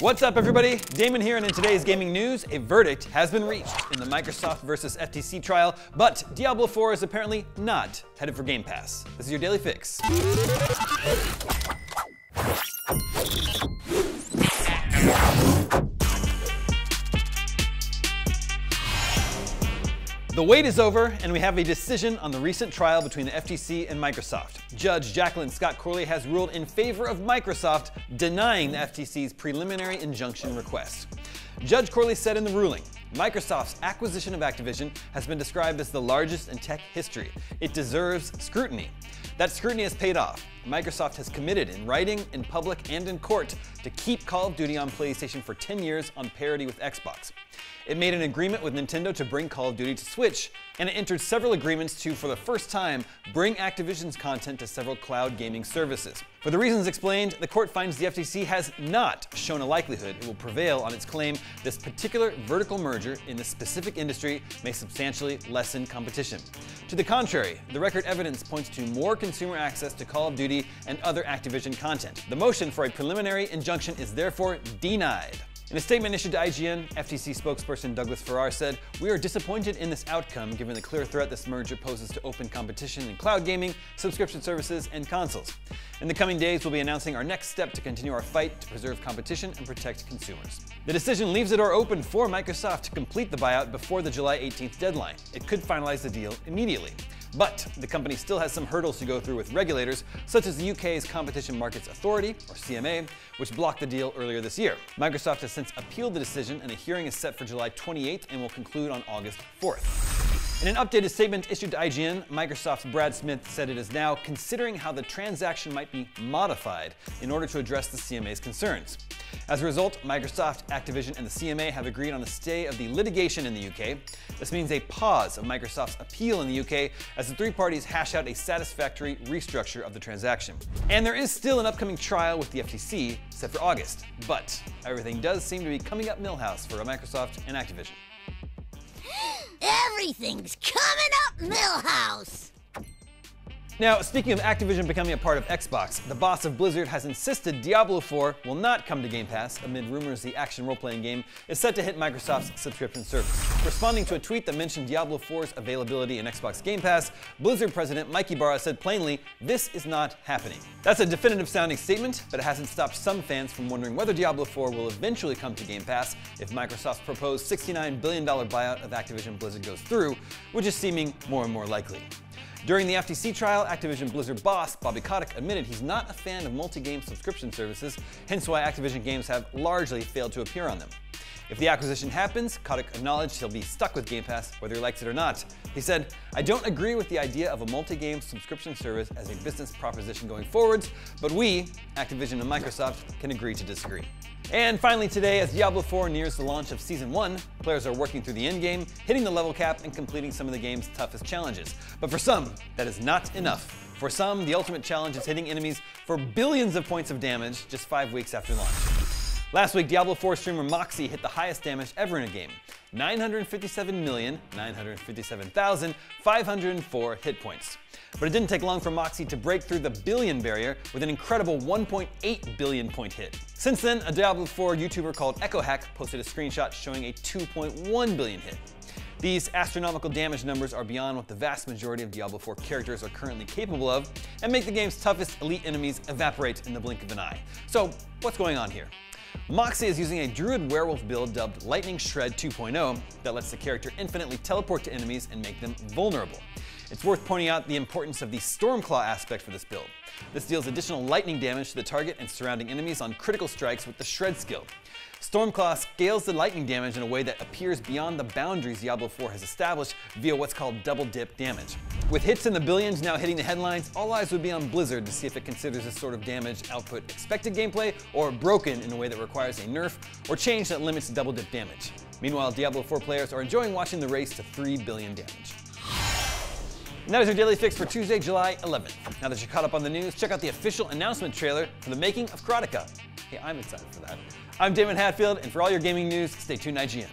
What's up, everybody? Damon here, and in today's gaming news, a verdict has been reached in the Microsoft versus FTC trial, but Diablo 4 is apparently not headed for Game Pass. This is your daily fix. The wait is over, and we have a decision on the recent trial between the FTC and Microsoft. Judge Jacqueline Scott Corley has ruled in favor of Microsoft, denying the FTC's preliminary injunction request. Judge Corley said in the ruling, Microsoft's acquisition of Activision has been described as the largest in tech history. It deserves scrutiny. That scrutiny has paid off. Microsoft has committed in writing, in public, and in court to keep Call of Duty on PlayStation for 10 years on parity with Xbox. It made an agreement with Nintendo to bring Call of Duty to Switch, and it entered several agreements to, for the first time, bring Activision's content to several cloud gaming services. For the reasons explained, the court finds the FTC has not shown a likelihood it will prevail on its claim this particular vertical merger in the specific industry may substantially lessen competition. To the contrary, the record evidence points to more consumer access to Call of Duty and other Activision content. The motion for a preliminary injunction is therefore denied. In a statement issued to IGN, FTC spokesperson Douglas Farrar said, We are disappointed in this outcome given the clear threat this merger poses to open competition in cloud gaming, subscription services, and consoles. In the coming days, we'll be announcing our next step to continue our fight to preserve competition and protect consumers. The decision leaves the door open for Microsoft to complete the buyout before the July 18th deadline. It could finalize the deal immediately. But the company still has some hurdles to go through with regulators, such as the UK's Competition Markets Authority, or CMA, which blocked the deal earlier this year. Microsoft has since appealed the decision, and a hearing is set for July 28th and will conclude on August 4th. In an updated statement issued to IGN, Microsoft's Brad Smith said it is now considering how the transaction might be modified in order to address the CMA's concerns. As a result, Microsoft, Activision, and the CMA have agreed on a stay of the litigation in the UK. This means a pause of Microsoft's appeal in the UK as the three parties hash out a satisfactory restructure of the transaction. And there is still an upcoming trial with the FTC set for August, but everything does seem to be coming up Milhouse for Microsoft and Activision. Everything's coming up Milhouse! Now, speaking of Activision becoming a part of Xbox, the boss of Blizzard has insisted Diablo 4 will not come to Game Pass amid rumors the action role-playing game is set to hit Microsoft's subscription service. Responding to a tweet that mentioned Diablo 4's availability in Xbox Game Pass, Blizzard president Mike Ybarra said plainly, this is not happening. That's a definitive sounding statement, but it hasn't stopped some fans from wondering whether Diablo 4 will eventually come to Game Pass if Microsoft's proposed $69 billion buyout of Activision Blizzard goes through, which is seeming more and more likely. During the FTC trial, Activision Blizzard boss Bobby Kotick admitted he's not a fan of multi-game subscription services, hence why Activision games have largely failed to appear on them. If the acquisition happens, Kotick acknowledged he'll be stuck with Game Pass whether he likes it or not. He said, I don't agree with the idea of a multi-game subscription service as a business proposition going forwards, but we, Activision and Microsoft, can agree to disagree. And finally today, as Diablo 4 nears the launch of Season 1, players are working through the endgame, hitting the level cap, and completing some of the game's toughest challenges. But for some, that is not enough. For some, the ultimate challenge is hitting enemies for billions of points of damage just five weeks after launch. Last week, Diablo 4 streamer Moxie hit the highest damage ever in a game 957,957,504 hit points. But it didn't take long for Moxie to break through the billion barrier with an incredible 1.8 billion point hit. Since then, a Diablo 4 YouTuber called EchoHack posted a screenshot showing a 2.1 billion hit. These astronomical damage numbers are beyond what the vast majority of Diablo 4 characters are currently capable of, and make the game's toughest elite enemies evaporate in the blink of an eye. So, what's going on here? Moxie is using a Druid Werewolf build dubbed Lightning Shred 2.0 that lets the character infinitely teleport to enemies and make them vulnerable. It's worth pointing out the importance of the Stormclaw aspect for this build. This deals additional lightning damage to the target and surrounding enemies on critical strikes with the Shred skill. Stormclaw scales the lightning damage in a way that appears beyond the boundaries Diablo 4 has established via what's called double dip damage. With hits in the billions now hitting the headlines, all eyes would be on Blizzard to see if it considers this sort of damage output expected gameplay or broken in a way that requires a nerf or change that limits double dip damage. Meanwhile, Diablo 4 players are enjoying watching the race to 3 billion damage. And that is your daily fix for Tuesday, July 11th. Now that you're caught up on the news, check out the official announcement trailer for the making of Karateka. Hey, I'm excited for that. I'm Damon Hatfield, and for all your gaming news, stay tuned IGN.